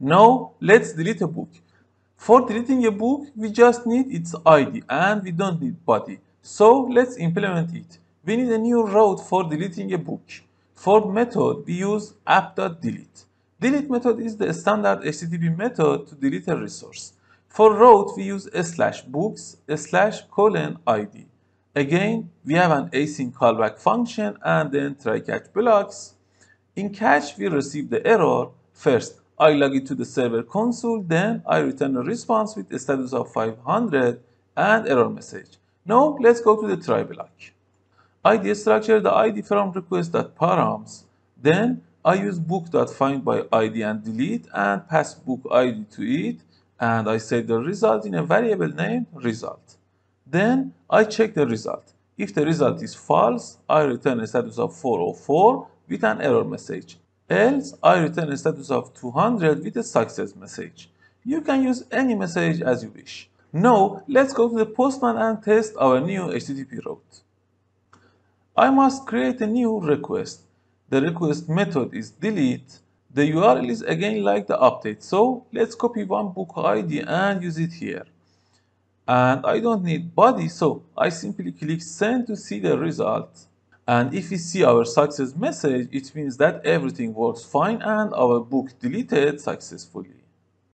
Now let's delete a book. For deleting a book, we just need its ID and we don't need body. So let's implement it. We need a new route for deleting a book. For method, we use app.delete. Delete method is the standard HTTP method to delete a resource. For route, we use a slash books a slash colon ID. Again, we have an async callback function and then try catch blocks. In catch, we receive the error. First, I log it to the server console, then I return a response with a status of 500 and error message. Now, let's go to the try block. ID structure the ID from request.params. Then I use book.find by ID and delete and pass book ID to it and I save the result in a variable named result. Then I check the result. If the result is false, I return a status of 404 with an error message. Else, I return a status of 200 with a success message. You can use any message as you wish. Now, let's go to the Postman and test our new HTTP route. I must create a new request. The request method is delete. The URL is again like the update. So let's copy one book ID and use it here. And I don't need body, so I simply click send to see the result. And if we see our success message, it means that everything works fine and our book deleted successfully.